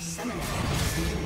Summoner has First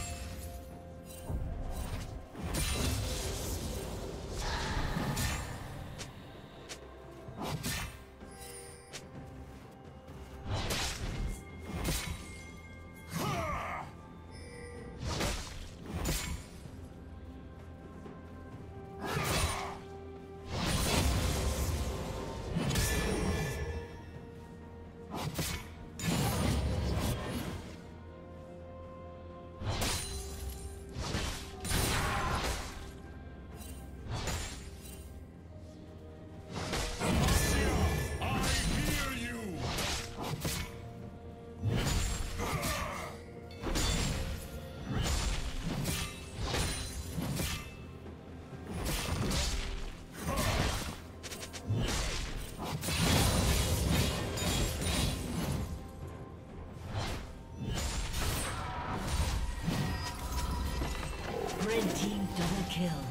Kill.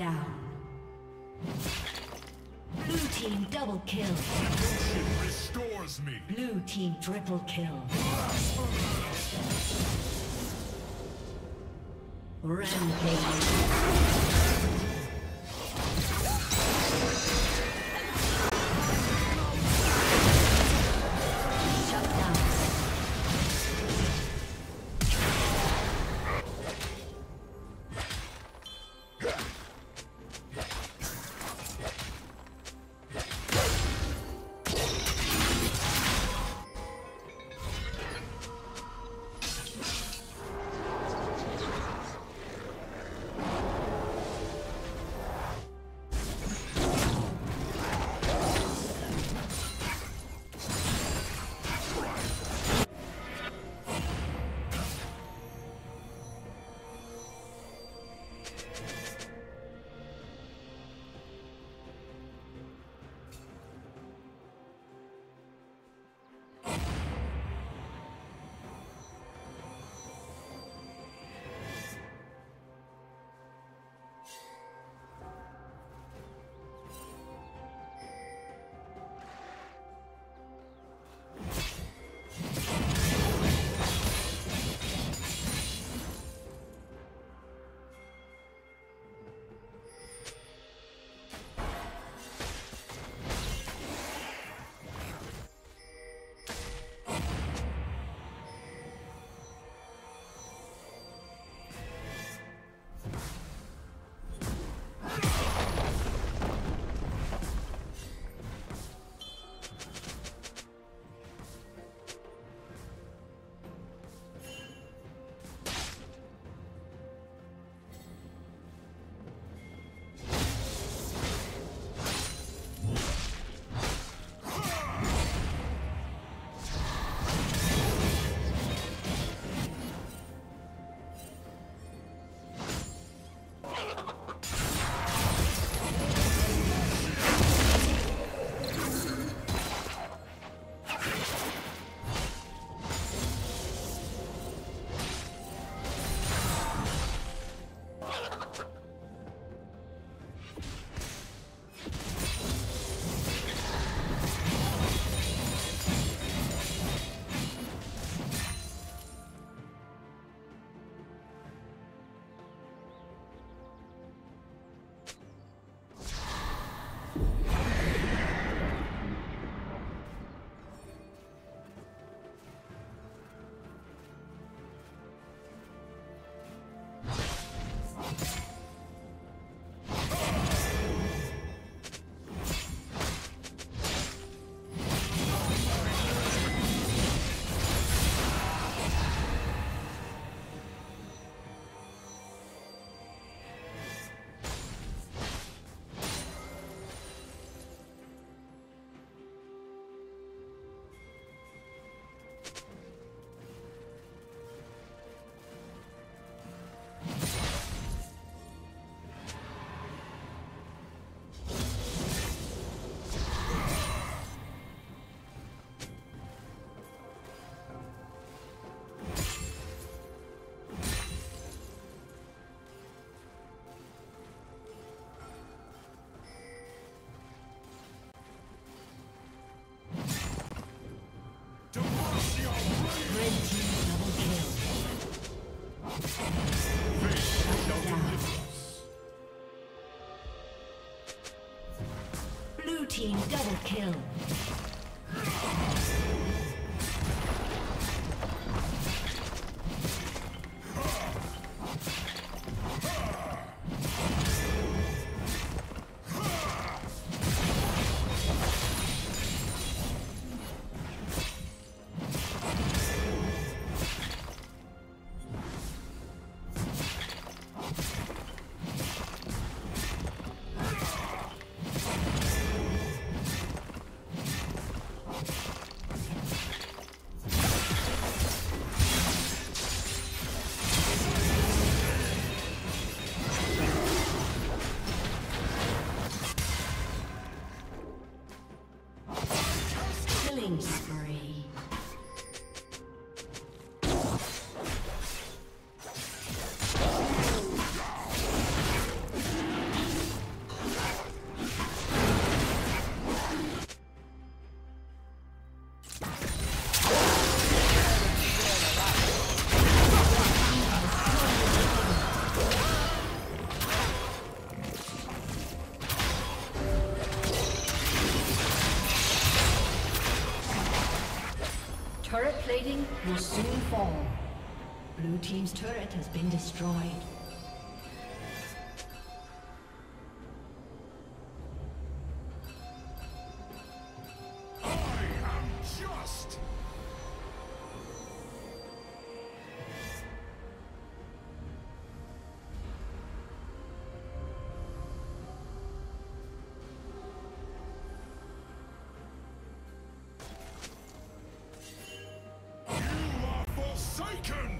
down. Blue team double kill. Devotion restores me. Blue team triple kill. Rampage. Team double kill. Team's turret has been destroyed. Forsaken!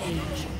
Rampage.